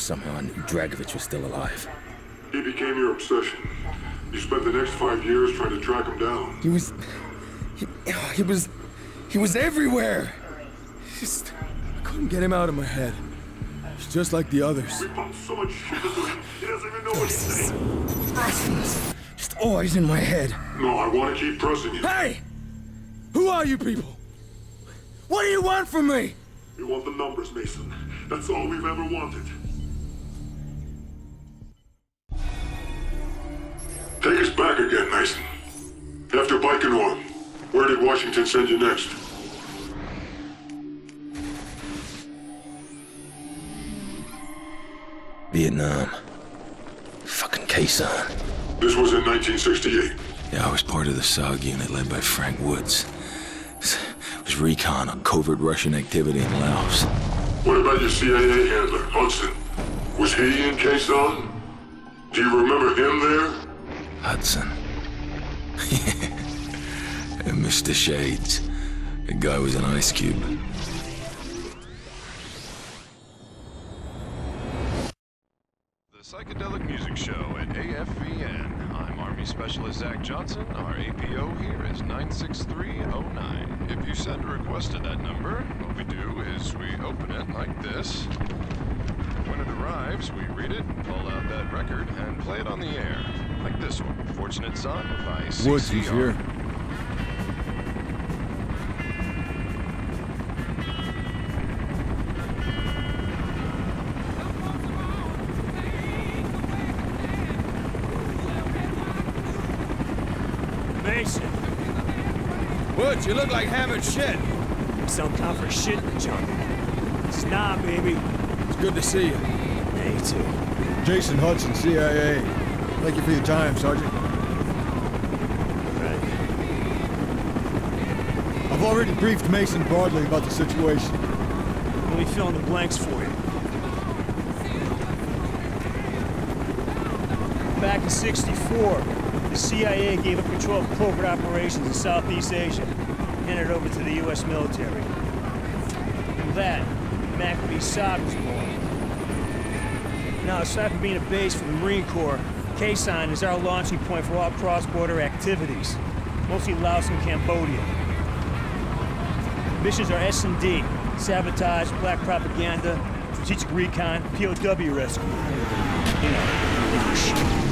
somehow I knew Dragovich was still alive. He became your obsession. You spent the next five years trying to track him down. He was... He, he was... He was everywhere! Just... I couldn't get him out of my head. He's just like the others. We pumped so much shit into him, he doesn't even know what he's saying. Just always in my head. No, I want to keep pressing you. Hey! Who are you people? What do you want from me? We want the numbers, Mason. That's all we've ever wanted. Take us back again, Mason. After Baikonur, where did Washington send you next? Vietnam. Fucking Khe-Sanh. This was in 1968. Yeah, I was part of the SOG unit led by Frank Woods. It was recon on covert Russian activity in Laos. What about your CIA handler, Hudson? Was he in Khe-Sanh? Do you remember him there? Hudson. and Mr. Shades. The guy was an ice cube. The Psychedelic Music Show at AFVN. I'm Army Specialist Zach Johnson. Our APO here is 96309. If you send a request to that number, what we do is we open it like this. When it arrives, we read it, pull out that record, and play it on the air. Like this one, Fortunate Son by CCR. Woods, he's here. Mason, Woods, you look like hammered shit. some time for shit in the jungle. It's not, baby. It's good to see you. Me too. Jason Hudson, CIA. Thank you for your time, Sergeant. Right. I've already briefed Mason broadly about the situation. Let me fill in the blanks for you. Back in 64, the CIA gave up control of covert operations in Southeast Asia, handed it over to the U.S. military. From that, MACV-SOG was born. Now, aside from being a base for the Marine Corps, Khe-Sanh is our launching point for all cross-border activities, mostly Laos and Cambodia. Missions are S&D, sabotage, black propaganda, strategic recon, POW rescue. You know,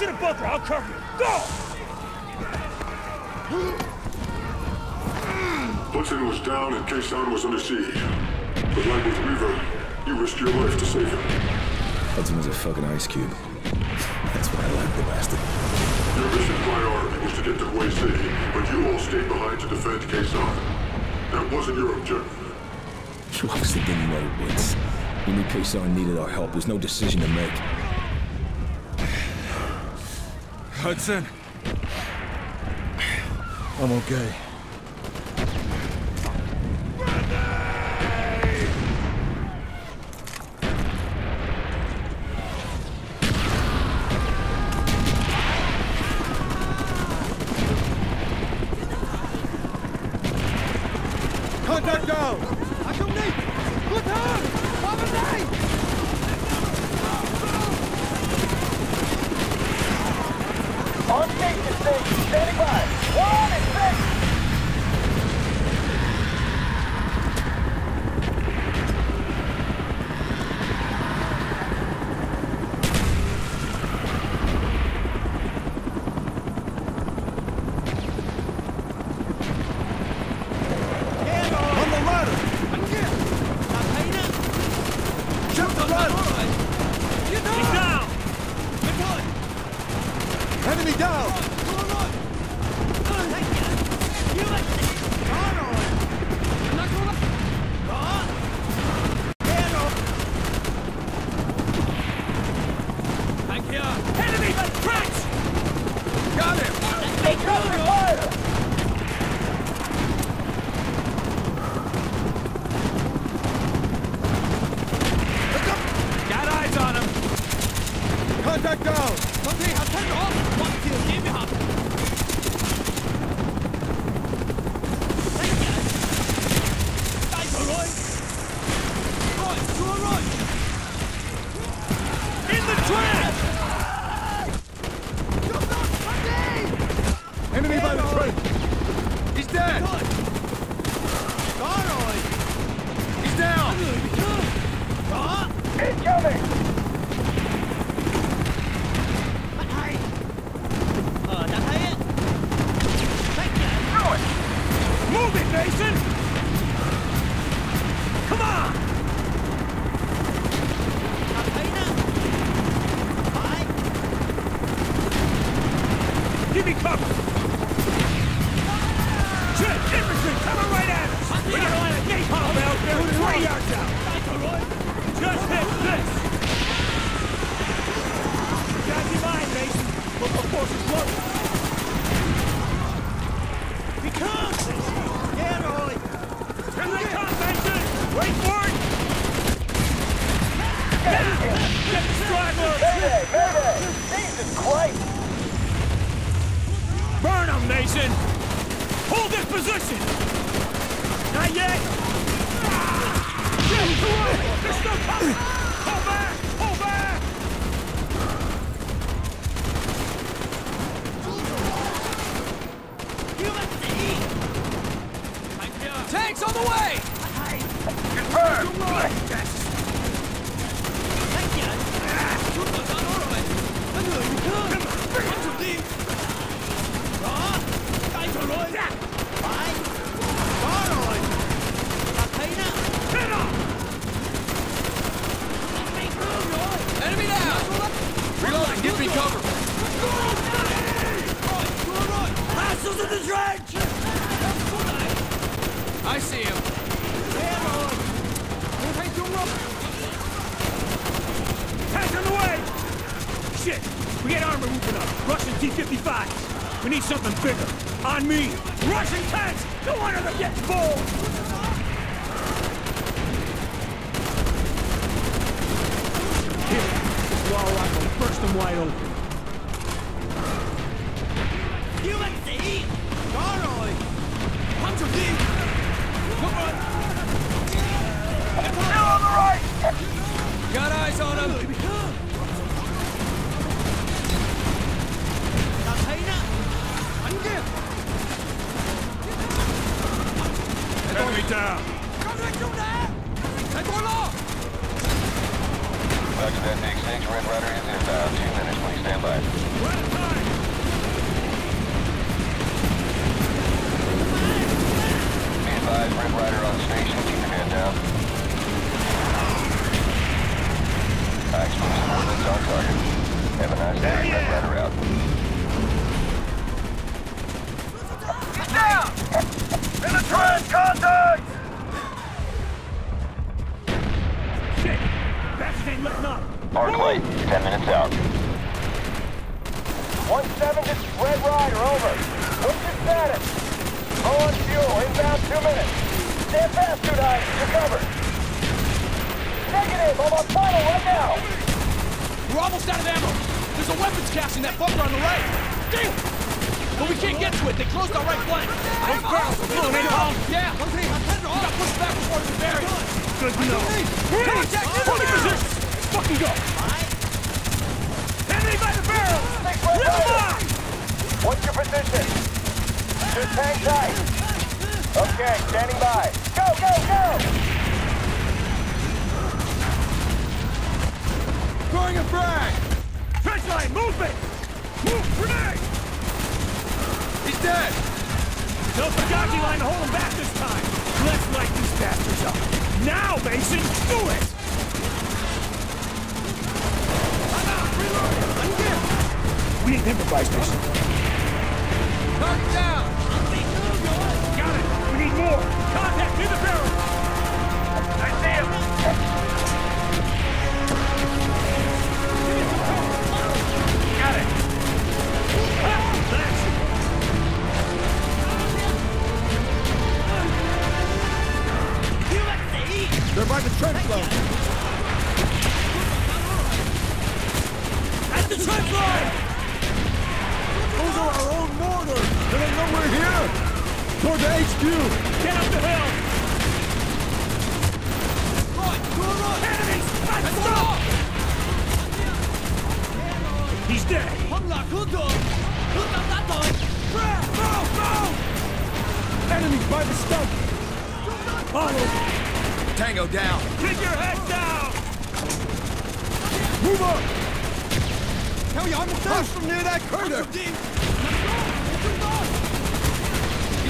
to the bunker, I'll cover you. Go! Hudson was down and Khe-Sanh was under siege. But like with Weaver, you risked your life to save him. Hudson was a fucking ice cube. That's why I like the bastard. Your mission priority was to get to Hue City, but you all stayed behind to defend Khe-Sanh. That wasn't your objective. You obviously didn't know Woods. We knew Khe-Sanh needed our help. There's no decision to make. Hudson. I'm okay. Contact down! Standing by. here! Enemy! Crash! Got him! Take cover! Jesus Christ! Burn them, Mason! Hold this position! Not yet! Get away! They're still coming! Hold back! Hold back! Tanks on the way! Confirmed! Enemy down! Reloading, give me cover! Hostiles in the trench! I see him! Tanks on the way! Shit! We got armor moving up. Russian T-55s. We need something bigger. On me! Russian tanks! No wonder they're getting bold! Here, wall rifle, burst them wide open. Still on the right! Got eyes on him! Enemy down! Roger that, Dig 6. Red Rider is inbound. Two minutes, please stand by. We're out of time! Be advised, Red Rider on station. Keep your head down. High explosive ordnance on target. Have a nice day. Red Rider out. He's down! In the trench! Contact! Shit! Bastards ain't letting up! Arc light. Ten minutes out. 1-7 to Red Rider, over. What's your status? Low on fuel, inbound two minutes. Stand fast, two nine. You're covered. Negative, I'm on final right now. We're almost out of ammo! There's a weapons cache in that bunker on the right! Damn! But we can't get to it, they closed our right flank! Those barrels are full of napalm! Yeah! We got pushed back before it was buried! Good to know. Contact in the Hold barrel! position! Let's fucking go! Enemy by the barrel! Six Red Rip 'em Rider. off! What's your position? Just hang tight. Okay, standing by. Go, go, go! Throwing a frag! Trench line, movement! Move, grenade! He's dead! No Pagaki line to hold him back this time! Let's light these bastards up! Now, Mason! Do it! We need to improvise, Mason. Target down! We need more! Contact At the trench line! Here? Toward the HQ. Get up the hill! Enemies! Let's go! He's dead! Move, move! Enemies by the stump! Tango down. Keep your head down! Move up! Push from near that crater!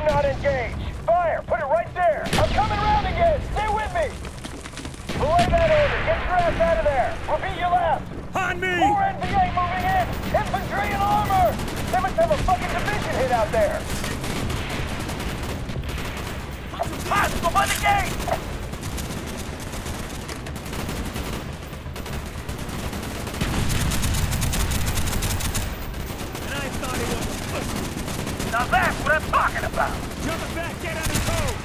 do not engage. Fire, put it right there. I'm coming around again. Stay with me. Belay that order. Get your ass out of there. Repeat your last. On me! More NVA moving in. Infantry and armor. They must have a fucking division hit out there. Hostile by the gate. And I thought he was a pussy. Now that's what I'm talking about. Jumping back, get on his toes!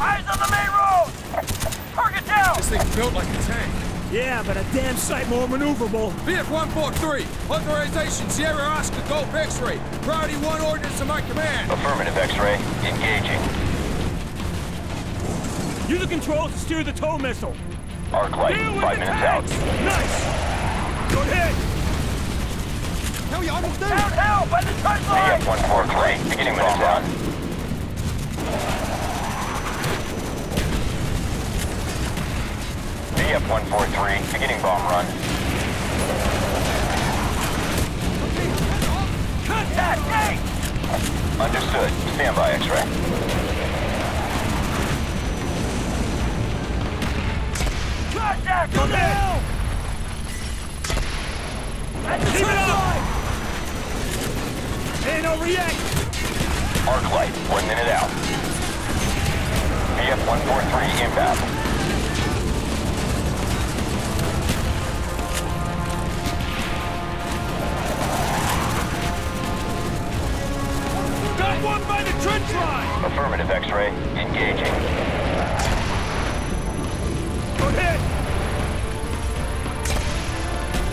Eyes on the main road. Target down. This thing's built like a tank. Yeah, but a damn sight more maneuverable. BF-143, authorization Sierra Oscar, Golf X-ray. Priority 1 ordnance to my command. Affirmative X-ray. Engaging. Use the controls to steer the tow missile. Arc light. Deal with Five the minutes out. tanks! Nice! Good hit! Downhill by the touch line. BF-143. Beginning bomb run. BF-143. Beginning bomb run. Contact gate. Understood. Stand by X-ray. Contact. Come down! Keep it! Ain't overreact! Arc light. One minute out. BF-143 inbound. Affirmative X-ray. Engaging. Good hit!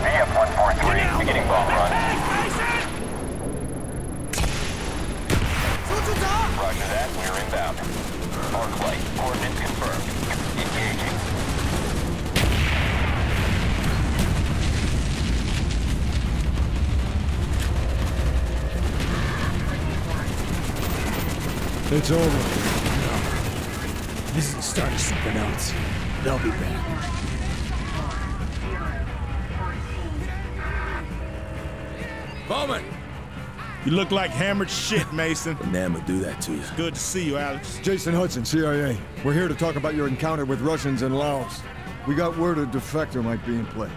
BF-143. Beginning bomb run. Hey, Mason! Roger that. We're inbound. Arc light. Coordinates confirmed. Engaging. It's over. This is the start of something else. They'll be back. Bowman. You look like hammered shit, Mason. Man would do that to you. Good to see you, Alex. Jason Hudson, CIA. We're here to talk about your encounter with Russians in Laos. We got word a defector might be in play.